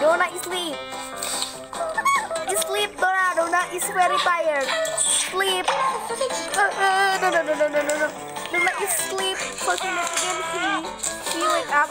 Do not sleep. You sleep, Do not is very tired. Sleep. Uh, uh, no, no, no, no, no, no. Donna is sleep. Fortunately, again, he, he wake up.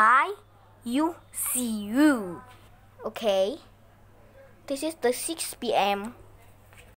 I U C U. Okay. This is the 6 p.m.